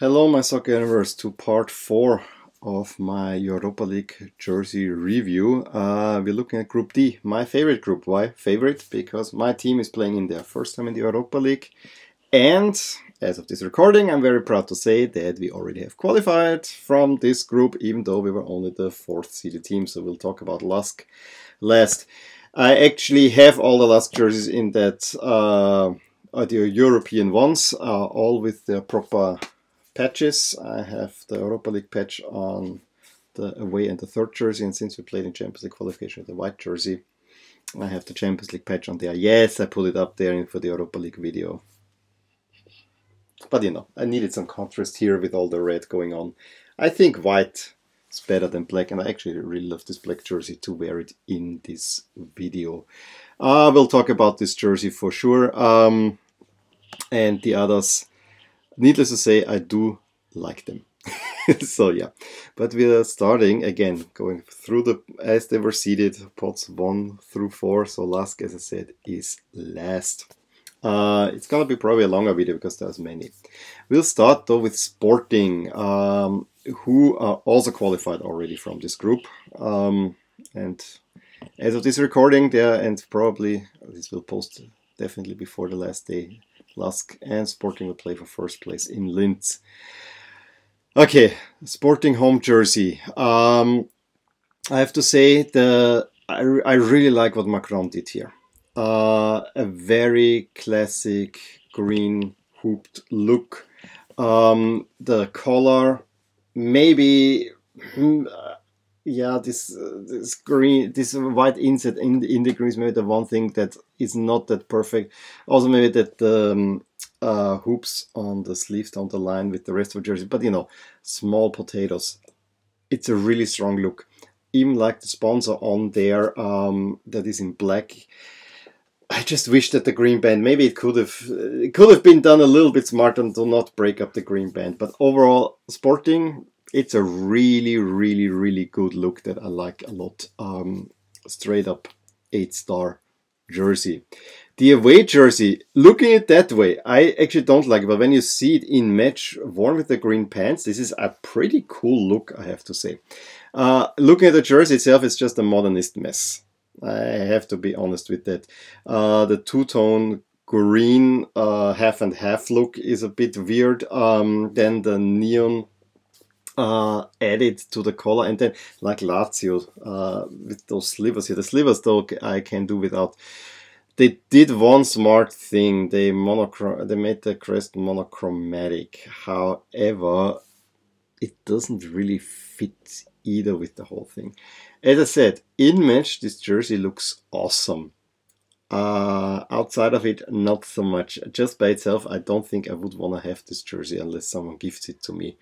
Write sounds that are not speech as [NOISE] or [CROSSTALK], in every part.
Hello, my soccer universe, to part four of my Europa League jersey review. Uh, we're looking at Group D, my favorite group. Why favorite? Because my team is playing in their first time in the Europa League, and as of this recording, I'm very proud to say that we already have qualified from this group, even though we were only the fourth seeded team. So we'll talk about LASK last. I actually have all the LASK jerseys in that. Uh, the European ones, uh, all with their proper patches. I have the Europa League patch on the away and the third jersey, and since we played in Champions League qualification with the white jersey, I have the Champions League patch on there. Yes, I put it up there for the Europa League video. But you know, I needed some contrast here with all the red going on. I think white is better than black, and I actually really love this black jersey to wear it in this video. Uh, we'll talk about this jersey for sure. Um, and the others needless to say, I do like them. [LAUGHS] so yeah, but we are starting again, going through the as they were seeded, pots one through four. So last, as I said, is last. Uh, it's gonna be probably a longer video because there's many. We'll start though with Sporting, um, who are also qualified already from this group. Um, and as of this recording, there and probably this will post definitely before the last day And Sporting will play for first place in Linz. Okay, Sporting home jersey. Um, I have to say the I, I really like what Macron did here. Uh, a very classic green hooped look. Um, the color, maybe hmm, yeah, this uh, this green, this white inset in in the green is maybe the one thing that is not that perfect. Also, maybe that the um, uh, hoops on the sleeves don't align with the rest of the jersey. But you know, small potatoes. It's a really strong look. Even like the sponsor on there um, that is in black. I just wish that the green band maybe it could have it could have been done a little bit smarter to not break up the green band. But overall, sporting it's a really, really, really good look that I like a lot. Um, straight up eight star jersey. The away jersey, looking at that way, I actually don't like it, but when you see it in match worn with the green pants, this is a pretty cool look, I have to say. Uh, looking at the jersey itself, it's just a modernist mess. I have to be honest with that. Uh, the two-tone green uh, half and half look is a bit weird. Um, then the neon uh, added to the collar and then like Lazio uh, with those slivers here. The slivers though I can do without. They did one smart thing. They they made the crest monochromatic. However, it doesn't really fit either with the whole thing. As I said, in match this jersey looks awesome. Uh, outside of it, not so much. Just by itself, I don't think I would want to have this jersey unless someone gifts it to me.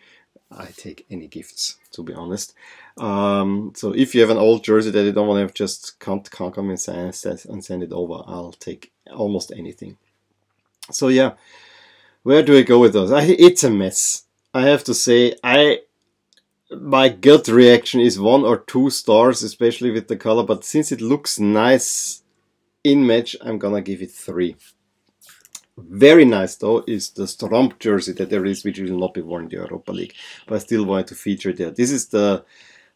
I take any gifts, to be honest. Um, so if you have an old jersey that you don't want to have, just can't, can't come and send, and send it over. I'll take almost anything. So yeah, where do I go with those? I, it's a mess. I have to say, I my gut reaction is one or two stars, especially with the color. But since it looks nice in match, I'm gonna give it three. Very nice though is the Stromp jersey that there is, which will not be worn in the Europa League, but I still wanted to feature there. This is the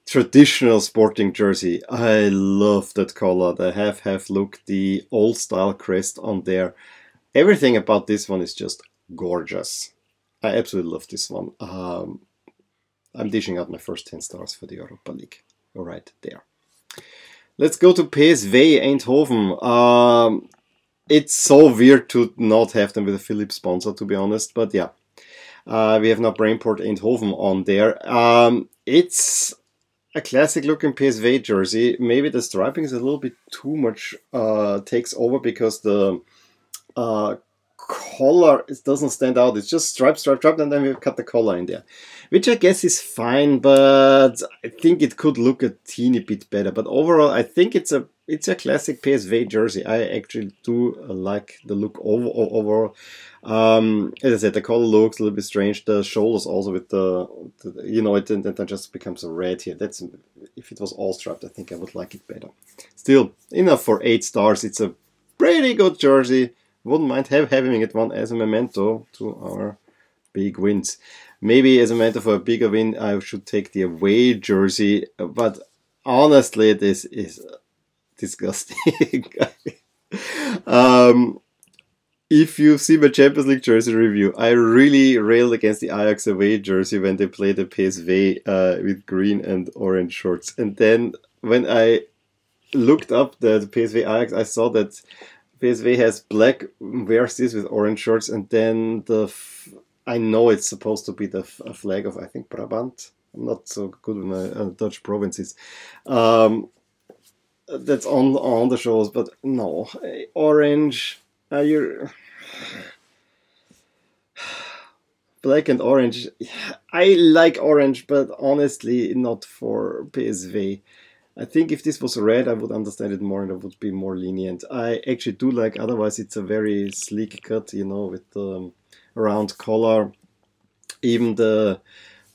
traditional sporting jersey. I love that color, the half-half look, the old style crest on there. Everything about this one is just gorgeous. I absolutely love this one. Um, I'm dishing out my first 10 stars for the Europa League. All right, there. Let's go to PSV Eindhoven. Um, it's so weird to not have them with a Philips sponsor, to be honest. But yeah, uh, we have now Brainport Eindhoven on there. Um, it's a classic looking PSV jersey. Maybe the striping is a little bit too much uh, takes over because the uh, collar it doesn't stand out. It's just stripe, stripe, stripe, and then we've cut the collar in there, which I guess is fine. But I think it could look a teeny bit better. But overall, I think it's a it's a classic PSV jersey. I actually do like the look over, overall. Um, as I said, the color looks a little bit strange. The shoulders also with the, the you know, it then, then just becomes a red here. That's if it was all striped, I think I would like it better. Still, enough for eight stars. It's a pretty good jersey. Wouldn't mind have having it one as a memento to our big wins. Maybe as a matter for a bigger win, I should take the away jersey, but honestly, this is disgusting. [LAUGHS] um, if you see my Champions League jersey review, I really railed against the Ajax away jersey when they played the PSV uh, with green and orange shorts. And then when I looked up the, the PSV Ajax, I saw that PSV has black wears this with orange shorts, and then the I know it's supposed to be the flag of I think Brabant. I'm not so good with my uh, Dutch provinces. Um, that's on on the shows, but no orange. Uh, you're [SIGHS] black and orange. I like orange, but honestly, not for PSV. I think if this was red, I would understand it more and I would be more lenient. I actually do like, otherwise it's a very sleek cut, you know, with um, round collar. Even the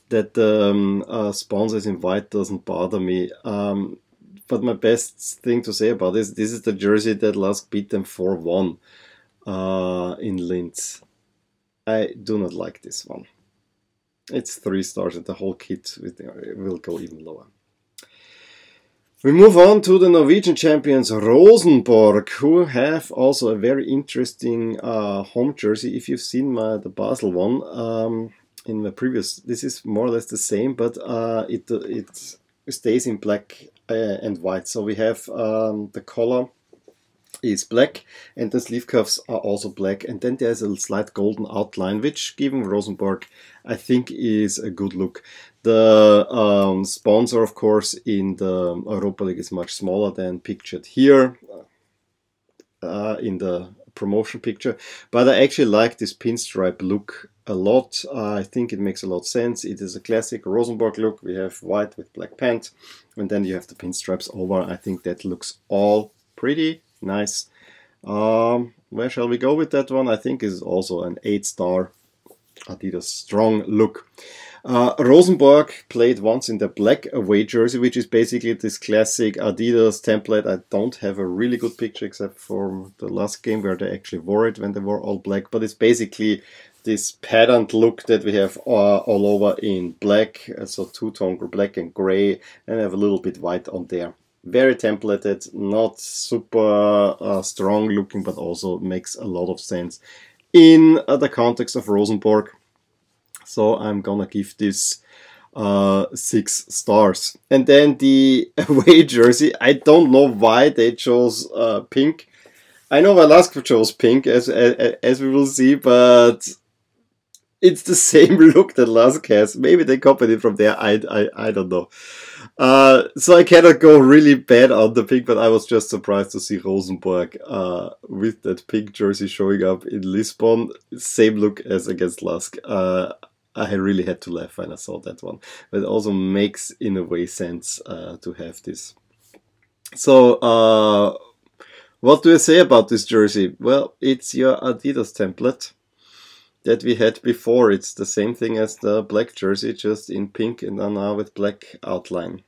that the um, uh, sponsors in white doesn't bother me. Um, but my best thing to say about this, this is the jersey that LASK beat them 4-1 uh, in Linz. I do not like this one. It's three stars and the whole kit will go even lower. We move on to the Norwegian champions Rosenborg, who have also a very interesting uh, home jersey. If you've seen my the Basel one um, in the previous, this is more or less the same, but uh, it it stays in black uh, and white. So we have um, the collar is black and the sleeve cuffs are also black and then there's a slight golden outline which given Rosenborg I think is a good look. The um, sponsor of course in the Europa League is much smaller than pictured here uh, in the promotion picture but I actually like this pinstripe look a lot. Uh, I think it makes a lot of sense. It is a classic Rosenborg look. We have white with black pants and then you have the pinstripes over. I think that looks all pretty Nice. Um, where shall we go with that one? I think is also an 8 star Adidas strong look. Uh, Rosenborg played once in the black away jersey, which is basically this classic Adidas template. I don't have a really good picture except for the last game where they actually wore it when they were all black, but it's basically this patterned look that we have uh, all over in black, so two-tone black and gray, and have a little bit white on there very templated, not super uh, strong looking, but also makes a lot of sense in uh, the context of Rosenborg. So I'm gonna give this uh, six stars. And then the [LAUGHS] away jersey, I don't know why they chose uh, pink. I know LASK chose pink, as, as, as we will see, but it's the [LAUGHS] same look that LASK has. Maybe they copied it from there. I, I, I don't know. Uh, so I cannot go really bad on the pink, but I was just surprised to see Rosenborg uh, with that pink jersey showing up in Lisbon. Same look as against LASK. Uh, I really had to laugh when I saw that one. But it also makes, in a way, sense uh, to have this. So, uh, what do I say about this jersey? Well, it's your Adidas template that we had before. It's the same thing as the black jersey, just in pink and now with black outline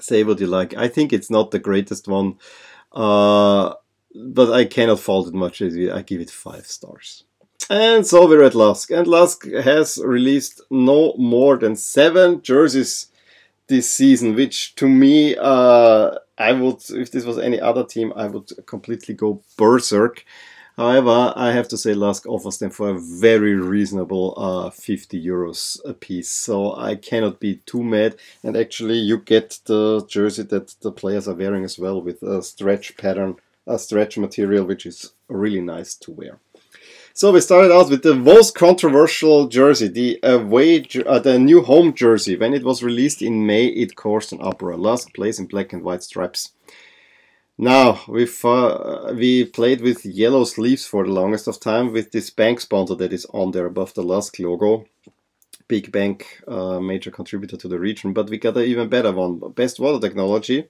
say what you like. I think it's not the greatest one, uh, but I cannot fault it much. I give it five stars. And so we're at LASK. And LASK has released no more than seven jerseys this season, which to me, uh, I would, if this was any other team, I would completely go berserk. However, I have to say LASK offers them for a very reasonable uh, 50 euros a piece. So I cannot be too mad. And actually you get the jersey that the players are wearing as well with a stretch pattern, a stretch material, which is really nice to wear. So we started out with the most controversial jersey, the away, uh, the new home jersey. When it was released in May, it caused an uproar. LASK plays in black and white stripes. Now, we've, uh, we played with yellow sleeves for the longest of time with this bank sponsor that is on there above the LASK logo. Big bank, uh, major contributor to the region, but we got an even better one, best water technology.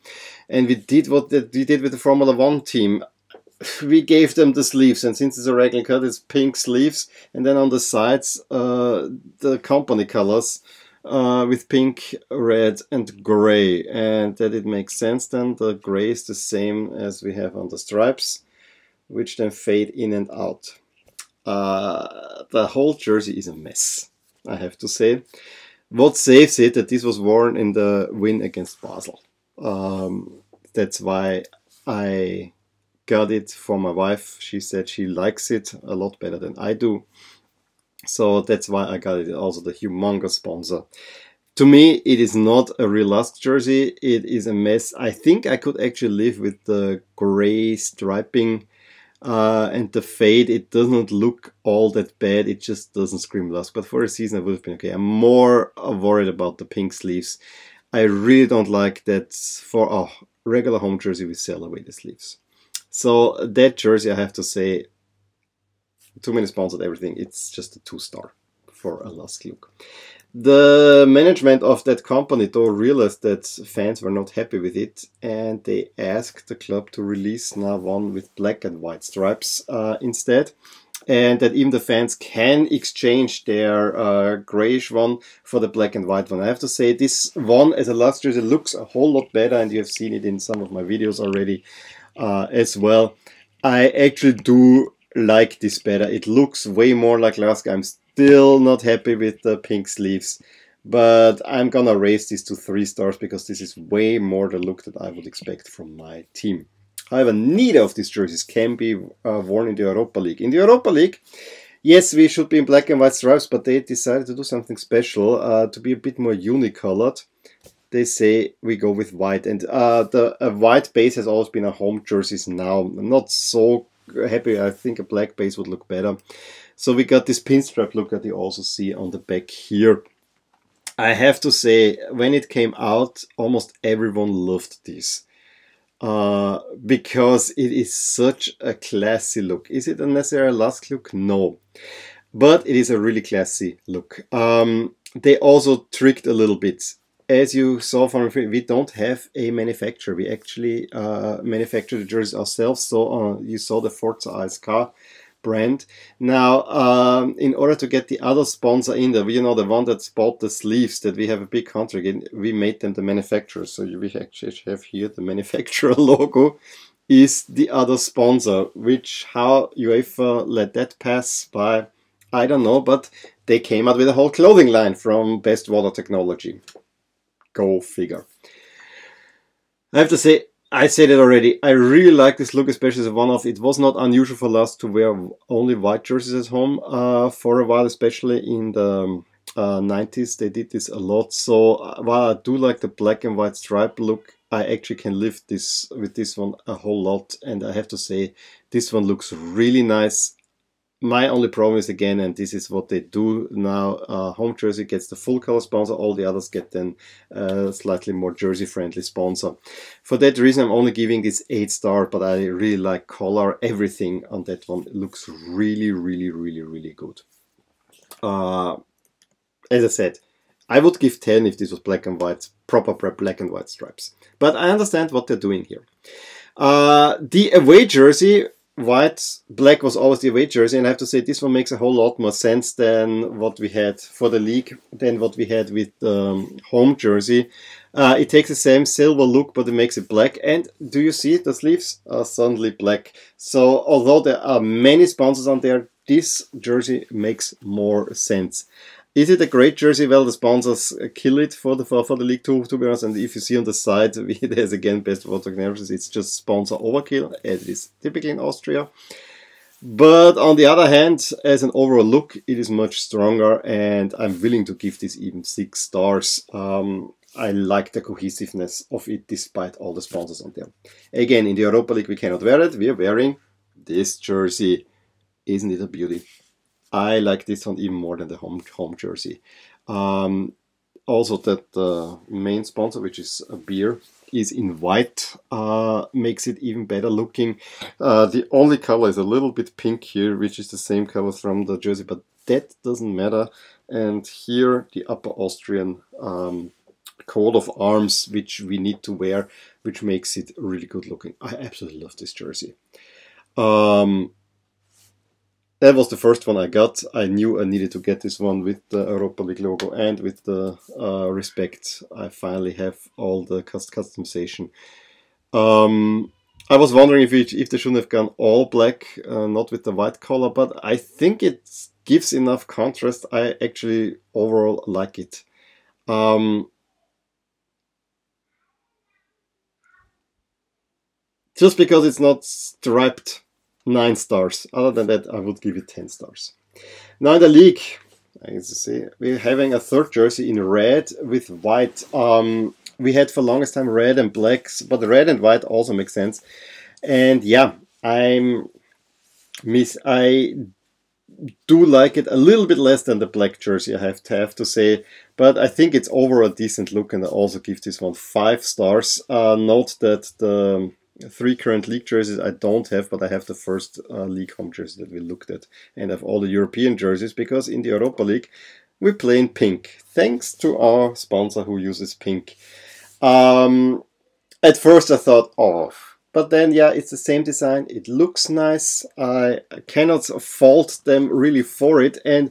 And we did what we did with the Formula One team. We gave them the sleeves, and since it's a regular cut, it's pink sleeves, and then on the sides, uh, the company colors uh, with pink, red, and gray. And that it makes sense then. The gray is the same as we have on the stripes, which then fade in and out. uh, the whole jersey is a mess, I have to say. What saves it that this was worn in the win against Basel. Um, that's why I got it for my wife. She said she likes it a lot better than I do. So that's why I got it. Also the humongous sponsor. To me, it is not a real LASK jersey. It is a mess. I think I could actually live with the gray striping uh, and the fade. It doesn't look all that bad. It just doesn't scream LASK. But for a season, I would have been okay. I'm more worried about the pink sleeves. I really don't like that for a regular home jersey we sell away the sleeves. So that jersey, I have to say, too many sponsored everything. It's just a two star for a LASK look. The management of that company though realized that fans were not happy with it and they asked the club to release now one with black and white stripes uh, instead and that even the fans can exchange their uh, grayish one for the black and white one. I have to say this one as a LASK jersey looks a whole lot better and you have seen it in some of my videos already uh, as well. I actually do like this better. It looks way more like LASK. I'm still not happy with the pink sleeves, but I'm gonna raise this to three stars because this is way more the look that I would expect from my team. However, neither of these jerseys can be uh, worn in the Europa League. In the Europa League, yes, we should be in black and white stripes, but they decided to do something special, uh, to be a bit more unicolored. They say we go with white, and uh, the white base has always been a home jerseys now. Not so happy. I think a black base would look better. So we got this pinstripe look that you also see on the back here. I have to say, when it came out, almost everyone loved this. Uh, because it is such a classy look. Is it a necessary LASK look? No. But it is a really classy look. Um, they also tricked a little bit as you saw from we don't have a manufacturer. We actually uh, manufacture the jerseys ourselves. So uh, you saw the Forza ASK brand. Now, um, in order to get the other sponsor in there, you know, the one that bought the sleeves that we have a big contract in, we made them the manufacturer. So we actually have here the [LAUGHS] manufacturer logo is the other sponsor, which how UEFA let that pass by, I don't know, but they came out with a whole clothing line from Best Water Technology. Figure. I have to say, I said it already. I really like this look, especially as a one-off. It was not unusual for us to wear only white jerseys at home uh, for a while, especially in the uh, 90s. They did this a lot. So uh, while I do like the black and white stripe look, I actually can live this with this one a whole lot. And I have to say, this one looks really nice my only problem is again, and this is what they do now, uh, home jersey gets the full color sponsor, all the others get then uh, slightly more jersey friendly sponsor. For that reason, I'm only giving this 8 star, but I really like color, everything on that one looks really, really, really, really good. Uh, as I said, I would give 10 if this was black and white, proper black and white stripes. But I understand what they're doing here. Uh, the away jersey white, black was always the away jersey, and I have to say this one makes a whole lot more sense than what we had for the league, than what we had with um, home jersey. Uh, it takes the same silver look, but it makes it black. And do you see it? The sleeves are suddenly black. So although there are many sponsors on there, this jersey makes more sense. Is it a great jersey? Well, the sponsors kill it for the for, for the league too, to be honest. And if you see on the side, [LAUGHS] there's again best photo analysis. It's just sponsor overkill, as it is typically in Austria. But on the other hand, as an overall look, it is much stronger, and I'm willing to give this even six stars. Um, I like the cohesiveness of it despite all the sponsors on there. Again, in the Europa League, we cannot wear it. We are wearing this jersey. Isn't it a beauty? I like this one even more than the home home jersey. Um, also, that the main sponsor, which is a beer, is in white, uh, makes it even better looking. Uh, the only color is a little bit pink here, which is the same color from the jersey, but that doesn't matter. And here, the Upper Austrian um, coat of arms, which we need to wear, which makes it really good looking. I absolutely love this jersey. Um, that was the first one I got. I knew I needed to get this one with the Europa League logo and with the uh, respect. I finally have all the customization. Um, I was wondering if it, if they shouldn't have gone all black, uh, not with the white color, but I think it gives enough contrast. I actually overall like it. Um, just because it's not striped, nine stars. Other than that, I would give it 10 stars. Now in the league, as you see, we're having a third jersey in red with white. Um, we had for longest time red and blacks, but red and white also makes sense. And yeah, I'm miss. I do like it a little bit less than the black jersey. I have to have to say, but I think it's overall decent look, and I also give this one five stars. Uh, note that the three current league jerseys I don't have, but I have the first uh, league home jersey that we looked at, and I have all the European jerseys because in the Europa League we play in pink. Thanks to our sponsor who uses pink. Um, at first I thought, oh, but then yeah, it's the same design. It looks nice. I cannot fault them really for it. And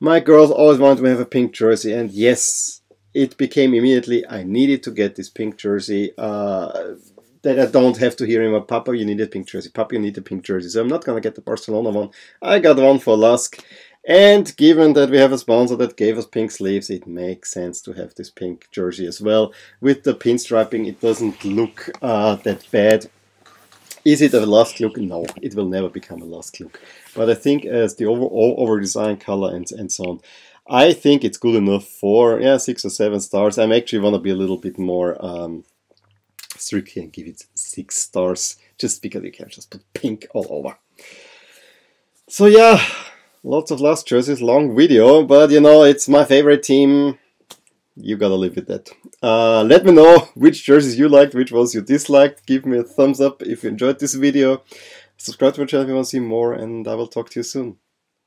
my girls always wanted to have a pink jersey, and yes, it became immediately I needed to get this pink jersey. Uh, that I don't have to hear him, Papa, you need a pink jersey. Papa, you need a pink jersey. So I'm not gonna get the Barcelona one. I got one for Lask. And given that we have a sponsor that gave us pink sleeves, it makes sense to have this pink jersey as well. With the pinstriping, it doesn't look uh, that bad. Is it a Lask look? No, it will never become a Lask look. But I think as the overall over design color and, and so on, I think it's good enough for yeah six or seven stars. I'm actually want to be a little bit more um, strict and give it six stars just because you can just put pink all over. So yeah, Lots of LASK jerseys, long video, but you know, it's my favorite team. You gotta live with that. Uh, let me know which jerseys you liked, which ones you disliked. Give me a thumbs up if you enjoyed this video. Subscribe to my channel if you want to see more, and I will talk to you soon.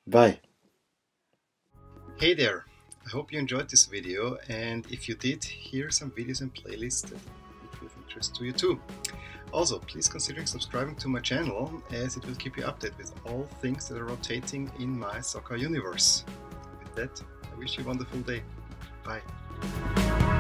Bye. Hey there. I hope you enjoyed this video, and if you did, here are some videos and playlists interest to you too. Also, please consider subscribing to my channel as it will keep you updated with all things that are rotating in my soccer universe. With that, I wish you a wonderful day. Bye.